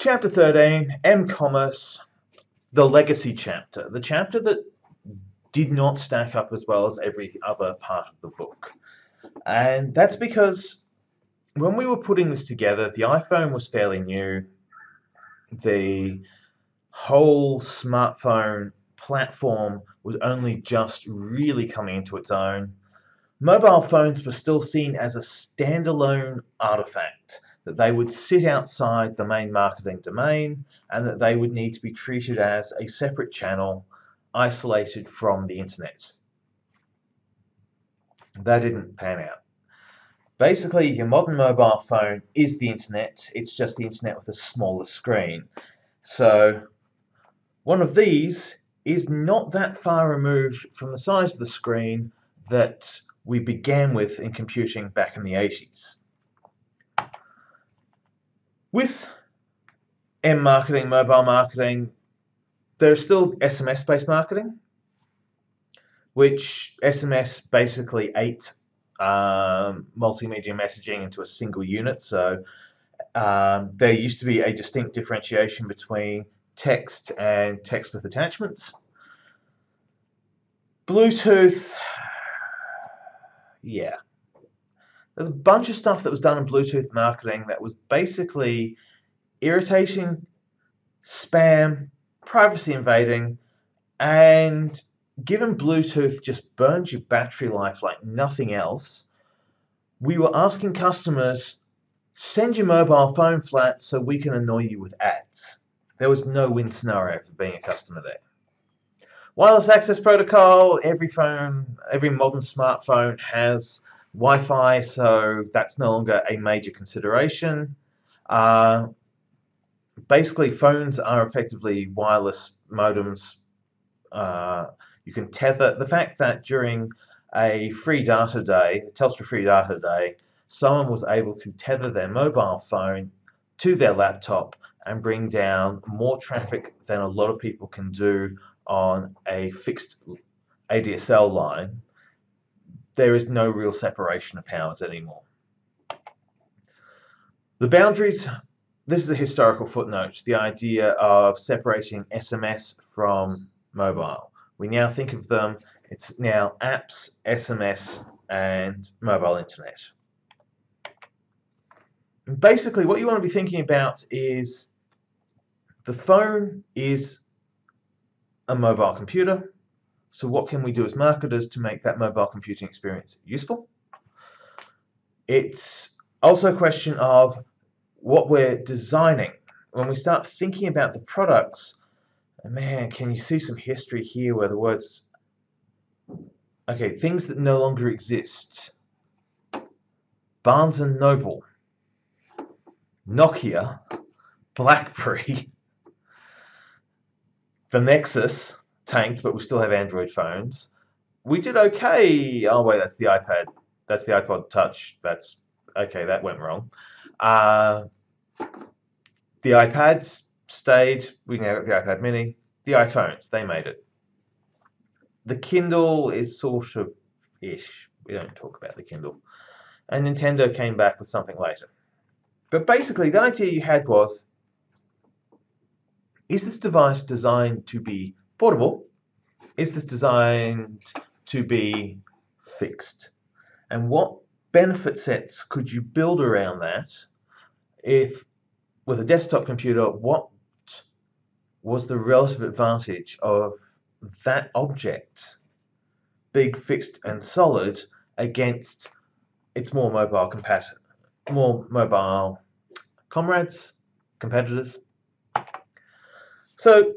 Chapter 13, M-Commerce, the legacy chapter. The chapter that did not stack up as well as every other part of the book. And that's because when we were putting this together, the iPhone was fairly new. The whole smartphone platform was only just really coming into its own. Mobile phones were still seen as a standalone artifact, that they would sit outside the main marketing domain and that they would need to be treated as a separate channel isolated from the internet. That didn't pan out. Basically, your modern mobile phone is the internet, it's just the internet with a smaller screen. So, one of these is not that far removed from the size of the screen that we began with in computing back in the 80s. With M marketing, mobile marketing, there's still SMS based marketing, which SMS basically ate um, multimedia messaging into a single unit. So um, there used to be a distinct differentiation between text and text with attachments. Bluetooth, yeah. There's a bunch of stuff that was done in Bluetooth marketing that was basically irritating, spam, privacy invading, and given Bluetooth just burns your battery life like nothing else, we were asking customers, send your mobile phone flat so we can annoy you with ads. There was no win scenario for being a customer there. Wireless access protocol, every phone, every modern smartphone has Wi-Fi, so that's no longer a major consideration. Uh, basically phones are effectively wireless modems. Uh, you can tether the fact that during a free data day, Telstra free data day, someone was able to tether their mobile phone to their laptop and bring down more traffic than a lot of people can do on a fixed ADSL line. There is no real separation of powers anymore. The boundaries this is a historical footnote, the idea of separating SMS from mobile. We now think of them, it's now apps, SMS, and mobile internet. Basically, what you want to be thinking about is the phone is a mobile computer. So what can we do as marketers to make that mobile computing experience useful? It's also a question of what we're designing, when we start thinking about the products, man, can you see some history here where the words, okay, things that no longer exist. Barnes & Noble, Nokia, BlackBerry, the Nexus, tanked, but we still have Android phones. We did okay. Oh, wait, that's the iPad. That's the iPod Touch. That's, okay, that went wrong. Uh, the iPads stayed. We now got the iPad Mini. The iPhones, they made it. The Kindle is sort of ish. We don't talk about the Kindle. And Nintendo came back with something later. But basically, the idea you had was is this device designed to be portable? Is this designed to be fixed? And what benefit sets could you build around that if with a desktop computer, what was the relative advantage of that object, big, fixed, and solid, against its more mobile more mobile comrades, competitors. So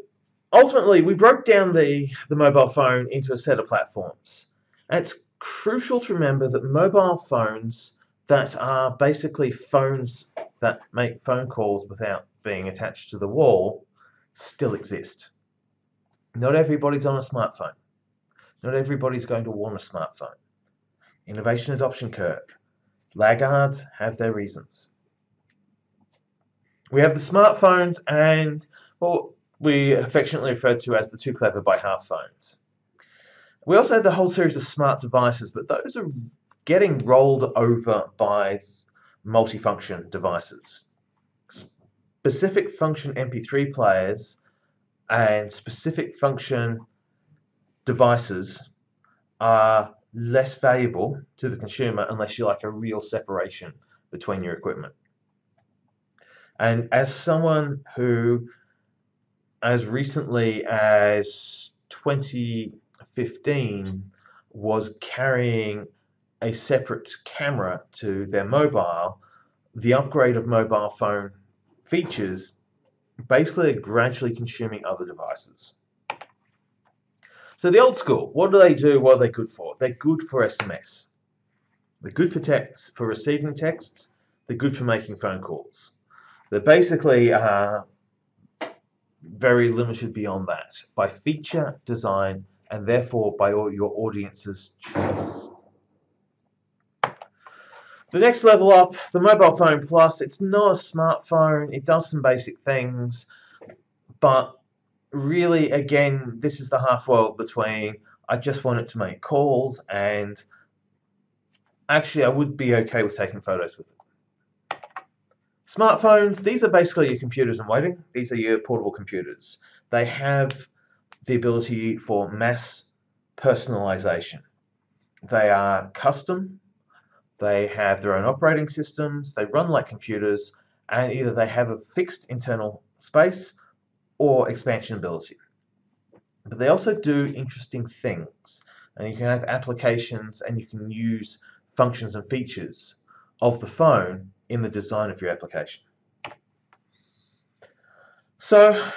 ultimately, we broke down the, the mobile phone into a set of platforms. And it's crucial to remember that mobile phones that are basically phones that make phone calls without being attached to the wall still exist. Not everybody's on a smartphone. Not everybody's going to want a smartphone. Innovation adoption curve. Laggards have their reasons. We have the smartphones and what we affectionately refer to as the too clever by half phones. We also have the whole series of smart devices, but those are getting rolled over by multifunction devices. specific function MP3 players and specific function devices are less valuable to the consumer unless you like a real separation between your equipment. And as someone who, as recently as 2015, was carrying a separate camera to their mobile, the upgrade of mobile phone features basically are gradually consuming other devices. So the old school, what do they do? What are they good for? They're good for SMS. They're good for text, for receiving texts. They're good for making phone calls. They're basically uh, very limited beyond that by feature, design, and therefore by your audience's choice. The next level up, the mobile phone plus, it's not a smartphone, it does some basic things, but really, again, this is the half world between I just want it to make calls and actually I would be okay with taking photos with it. Smartphones, these are basically your computers in waiting. These are your portable computers. They have the ability for mass personalization. They are custom they have their own operating systems, they run like computers, and either they have a fixed internal space or expansion ability. But they also do interesting things, and you can have applications and you can use functions and features of the phone in the design of your application. So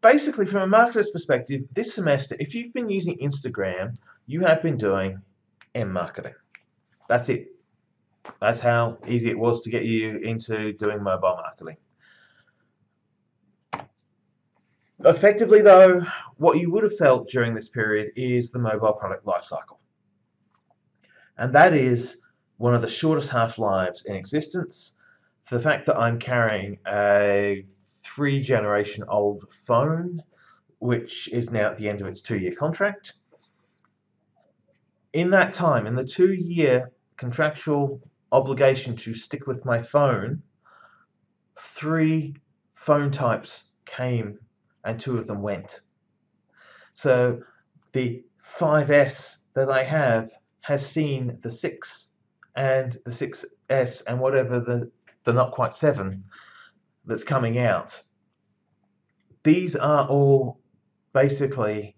basically from a marketer's perspective, this semester, if you've been using Instagram, you have been doing M marketing. That's it. That's how easy it was to get you into doing mobile marketing. Effectively, though, what you would have felt during this period is the mobile product lifecycle. And that is one of the shortest half-lives in existence. The fact that I'm carrying a three generation old phone, which is now at the end of its two year contract. In that time, in the two year contractual obligation to stick with my phone, three phone types came and two of them went. So the 5S that I have has seen the 6 and the 6S and whatever the, the not quite 7 that's coming out. These are all basically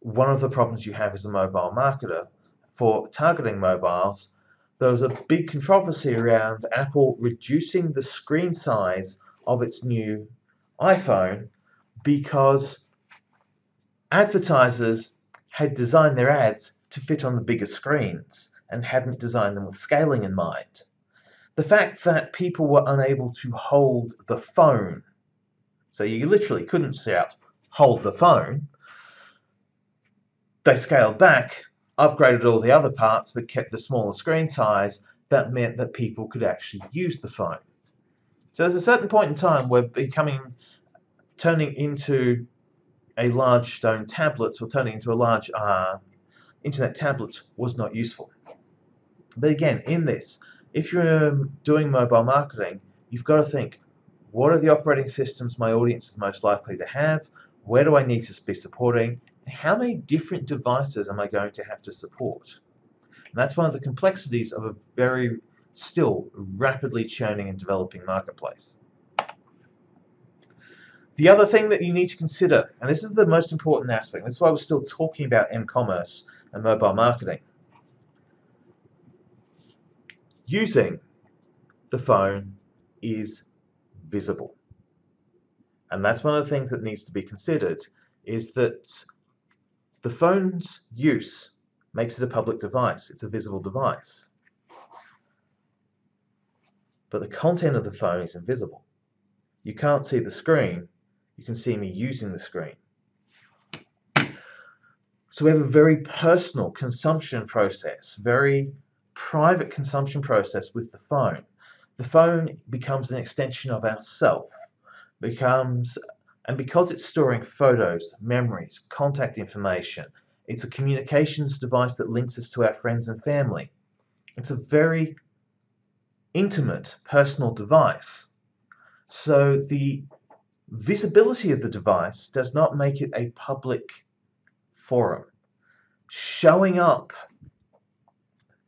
one of the problems you have as a mobile marketer for targeting mobiles there was a big controversy around Apple reducing the screen size of its new iPhone because advertisers had designed their ads to fit on the bigger screens and hadn't designed them with scaling in mind. The fact that people were unable to hold the phone, so you literally couldn't shout, hold the phone, they scaled back upgraded all the other parts but kept the smaller screen size, that meant that people could actually use the phone. So there's a certain point in time where becoming, turning into a large stone tablet or turning into a large uh, internet tablet was not useful. But again, in this, if you're um, doing mobile marketing, you've got to think, what are the operating systems my audience is most likely to have? Where do I need to be supporting? how many different devices am I going to have to support? And that's one of the complexities of a very still rapidly churning and developing marketplace. The other thing that you need to consider, and this is the most important aspect, this is why we're still talking about m-commerce and mobile marketing. Using the phone is visible. And that's one of the things that needs to be considered is that the phone's use makes it a public device. It's a visible device. But the content of the phone is invisible. You can't see the screen. You can see me using the screen. So we have a very personal consumption process, very private consumption process with the phone. The phone becomes an extension of ourself, becomes and because it's storing photos, memories, contact information, it's a communications device that links us to our friends and family. It's a very intimate personal device. So the visibility of the device does not make it a public forum. Showing up,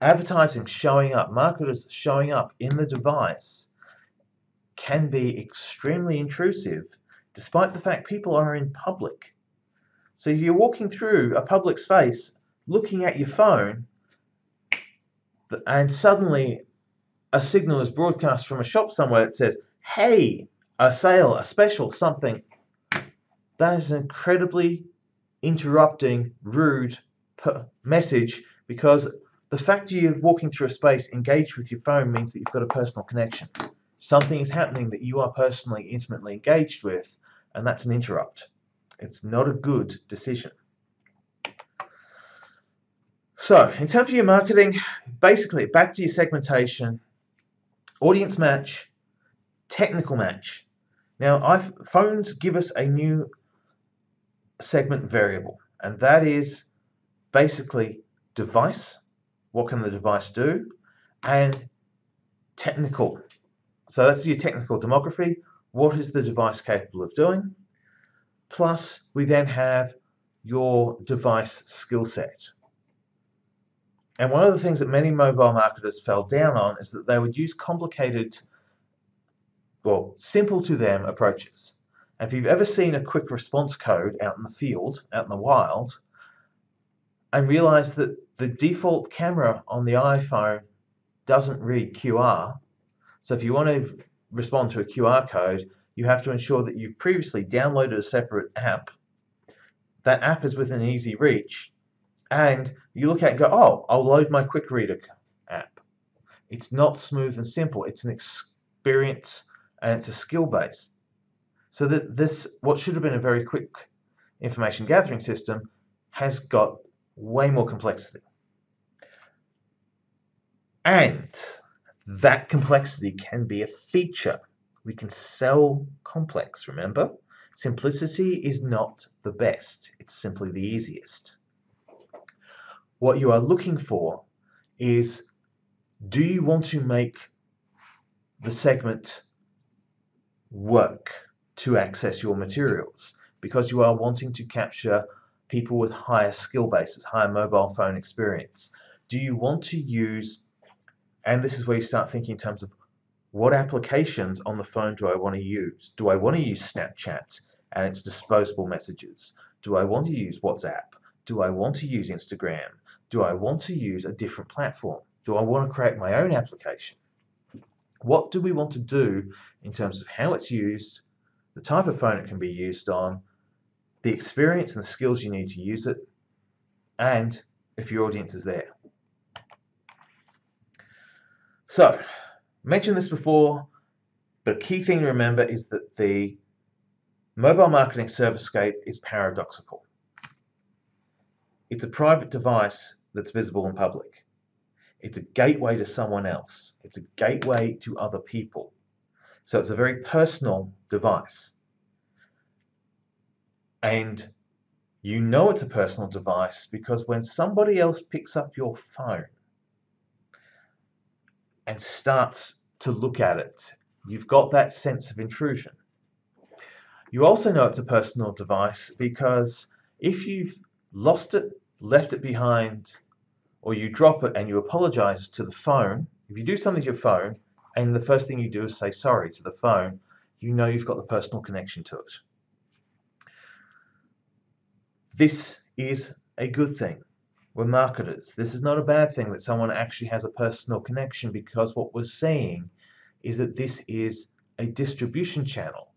advertising showing up, marketers showing up in the device can be extremely intrusive despite the fact people are in public. So if you're walking through a public space looking at your phone and suddenly a signal is broadcast from a shop somewhere that says, hey, a sale, a special, something, that is an incredibly interrupting, rude message because the fact you're walking through a space engaged with your phone means that you've got a personal connection. Something is happening that you are personally, intimately engaged with, and that's an interrupt. It's not a good decision. So, in terms of your marketing, basically back to your segmentation, audience match, technical match. Now, phones give us a new segment variable, and that is basically device, what can the device do, and technical. So that's your technical demography, what is the device capable of doing, plus we then have your device skill set. And one of the things that many mobile marketers fell down on is that they would use complicated, well, simple to them approaches. And if you've ever seen a quick response code out in the field, out in the wild, and realize that the default camera on the iPhone doesn't read QR, so if you want to respond to a QR code, you have to ensure that you've previously downloaded a separate app. That app is within easy reach, and you look at it and go, oh, I'll load my quick reader app. It's not smooth and simple. It's an experience and it's a skill base. So that this, what should have been a very quick information gathering system, has got way more complexity. And that complexity can be a feature. We can sell complex, remember? Simplicity is not the best, it's simply the easiest. What you are looking for is do you want to make the segment work to access your materials? Because you are wanting to capture people with higher skill bases, higher mobile phone experience. Do you want to use, and this is where you start thinking in terms of what applications on the phone do I want to use? Do I want to use Snapchat and its disposable messages? Do I want to use WhatsApp? Do I want to use Instagram? Do I want to use a different platform? Do I want to create my own application? What do we want to do in terms of how it's used, the type of phone it can be used on, the experience and the skills you need to use it, and if your audience is there. So, mentioned this before, but a key thing to remember is that the mobile marketing servicescape is paradoxical. It's a private device that's visible in public. It's a gateway to someone else. It's a gateway to other people. So it's a very personal device. And you know it's a personal device because when somebody else picks up your phone and starts to look at it, you've got that sense of intrusion. You also know it's a personal device because if you've lost it, left it behind, or you drop it and you apologize to the phone, if you do something to your phone and the first thing you do is say sorry to the phone, you know you've got the personal connection to it. This is a good thing. We're marketers. This is not a bad thing that someone actually has a personal connection because what we're saying is that this is a distribution channel.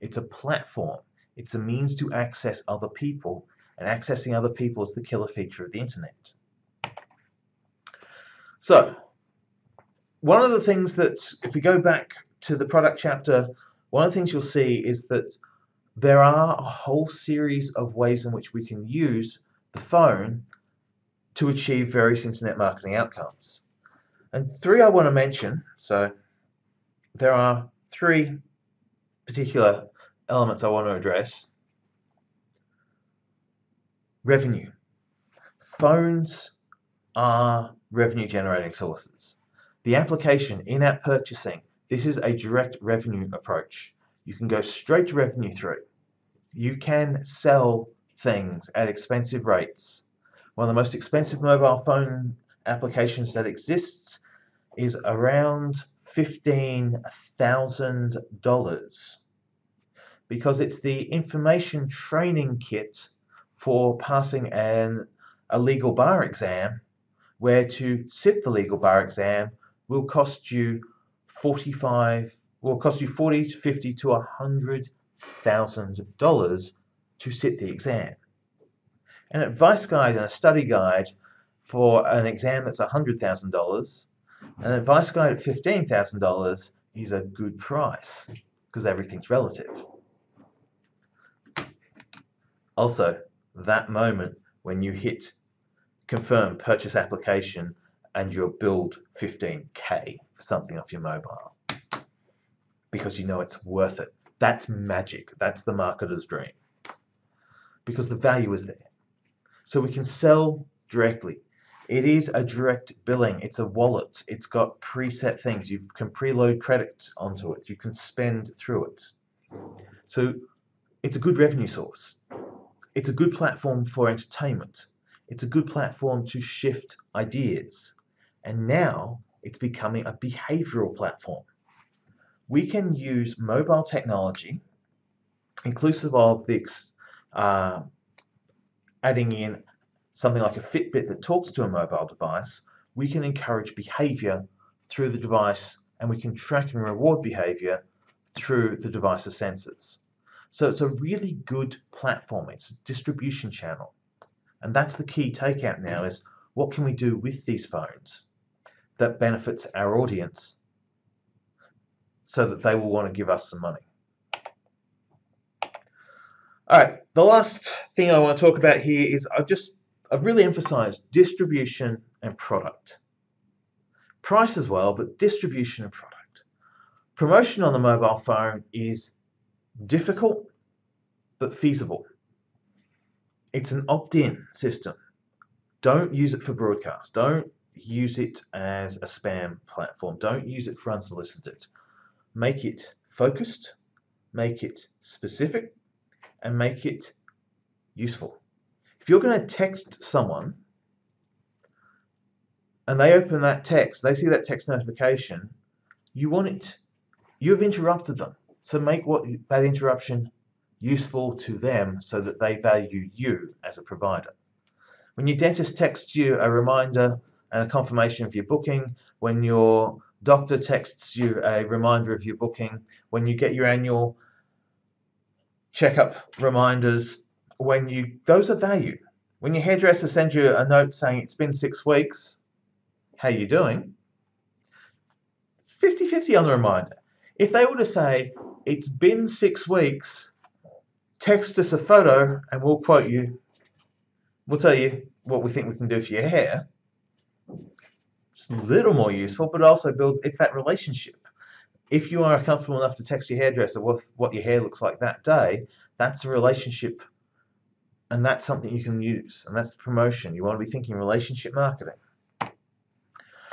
It's a platform. It's a means to access other people, and accessing other people is the killer feature of the internet. So, one of the things that, if we go back to the product chapter, one of the things you'll see is that there are a whole series of ways in which we can use the phone to achieve various internet marketing outcomes. And three I want to mention, so there are three particular elements I want to address. Revenue. Phones are revenue generating sources. The application, in-app purchasing, this is a direct revenue approach. You can go straight to revenue through. You can sell things at expensive rates. One of the most expensive mobile phone applications that exists is around $15,000 because it's the information training kit for passing an a legal bar exam where to sit the legal bar exam will cost you 45 will cost you 40 to 50 to a 100 thousand dollars to sit the exam. An advice guide and a study guide for an exam that's $100,000 an advice guide at $15,000 is a good price because everything's relative. Also that moment when you hit confirm purchase application and you're billed 15k for something off your mobile because you know it's worth it. That's magic. That's the marketer's dream because the value is there. So we can sell directly. It is a direct billing. It's a wallet. It's got preset things. You can preload credits onto it. You can spend through it. So it's a good revenue source. It's a good platform for entertainment. It's a good platform to shift ideas. And now it's becoming a behavioral platform. We can use mobile technology, inclusive of the uh, adding in something like a Fitbit that talks to a mobile device, we can encourage behavior through the device and we can track and reward behavior through the device's sensors. So it's a really good platform. It's a distribution channel. And that's the key takeout now is what can we do with these phones that benefits our audience so that they will want to give us some money. All right, the last thing I want to talk about here is I've just I've really emphasized distribution and product. Price as well, but distribution and product. Promotion on the mobile phone is difficult but feasible. It's an opt-in system. Don't use it for broadcast. Don't use it as a spam platform. Don't use it for unsolicited. Make it focused, make it specific, and make it useful. If you're going to text someone and they open that text, they see that text notification, you want it, you have interrupted them. So make what that interruption useful to them so that they value you as a provider. When your dentist texts you a reminder and a confirmation of your booking, when your doctor texts you a reminder of your booking, when you get your annual checkup reminders, when you those are value. When your hairdresser sends you a note saying it's been six weeks, how you doing? 50-50 on the reminder. If they were to say, it's been six weeks, text us a photo and we'll quote you. We'll tell you what we think we can do for your hair. It's a little more useful, but also builds, it's that relationship. If you are comfortable enough to text your hairdresser what, what your hair looks like that day, that's a relationship and that's something you can use. And that's the promotion. You want to be thinking relationship marketing.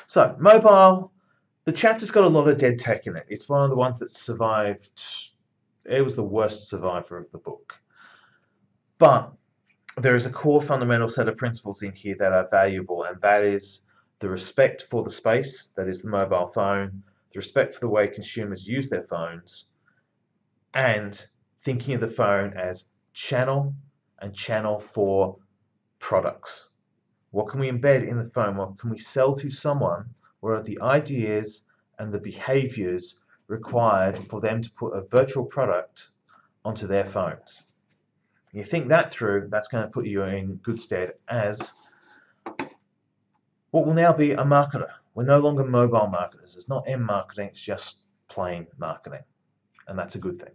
So, mobile, the chapter's got a lot of dead tech in it. It's one of the ones that survived. It was the worst survivor of the book. But there is a core fundamental set of principles in here that are valuable, and that is the respect for the space, that is the mobile phone, the respect for the way consumers use their phones, and thinking of the phone as channel and channel for products. What can we embed in the phone? What can we sell to someone what are the ideas and the behaviors required for them to put a virtual product onto their phones. You think that through, that's going to put you in good stead as what will now be a marketer. We're no longer mobile marketers. It's not M marketing, it's just plain marketing. And that's a good thing.